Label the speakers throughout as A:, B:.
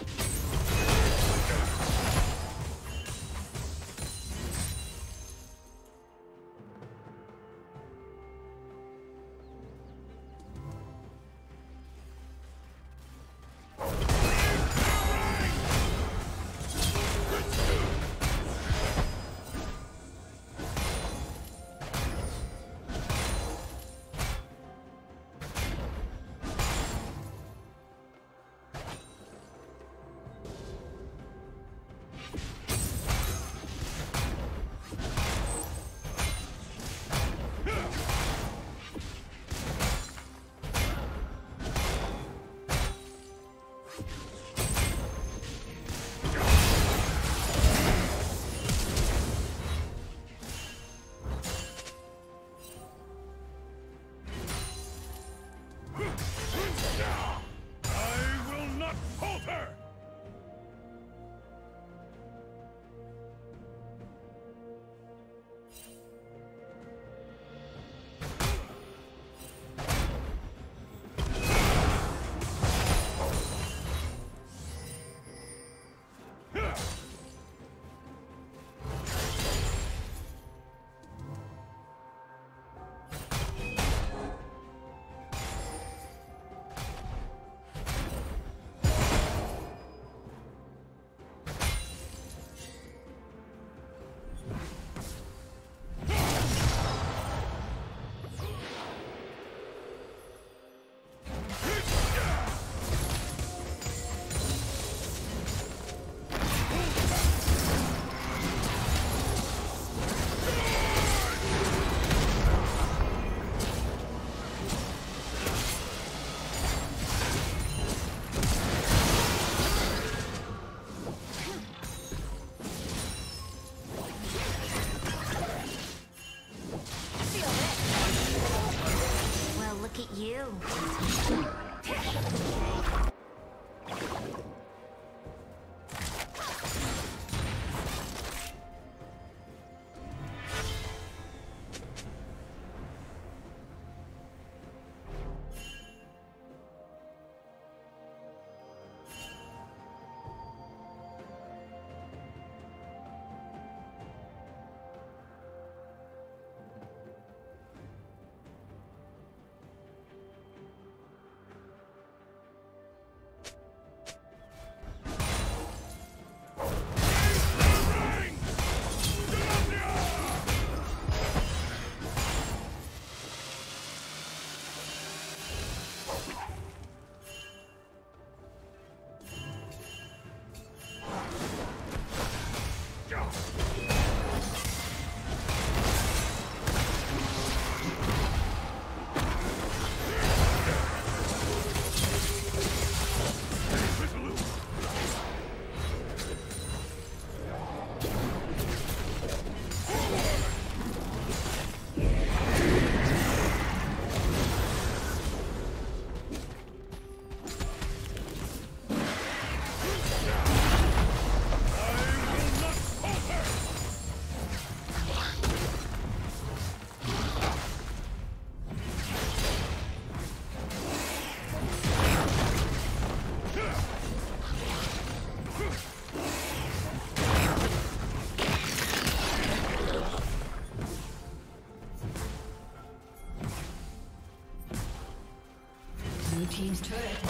A: you
B: team's turret.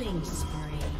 A: Killing spree.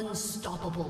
A: Unstoppable.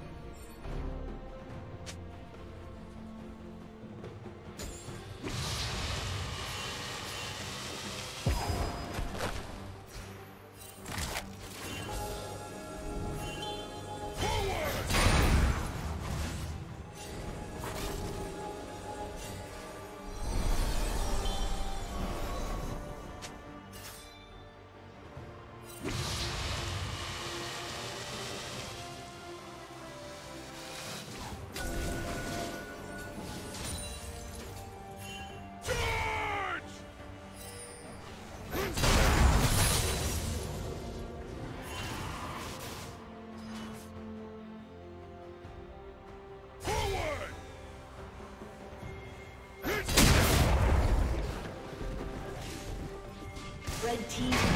A: slain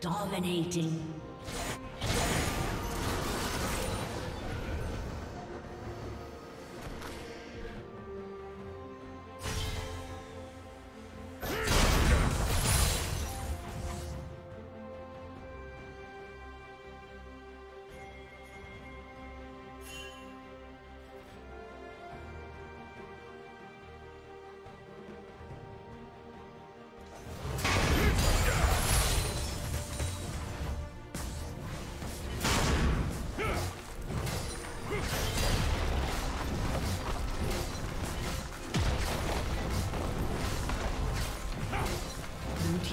A: Dominating.